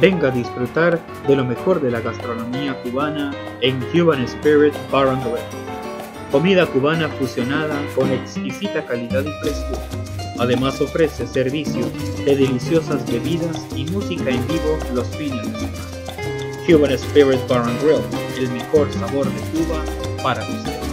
Venga a disfrutar de lo mejor de la gastronomía cubana en Cuban Spirit Bar and Grill. Comida cubana fusionada con exquisita calidad y frescura. Además ofrece servicio de deliciosas bebidas y música en vivo los fines de semana. Cuban Spirit Bar and Grill, el mejor sabor de Cuba para usted.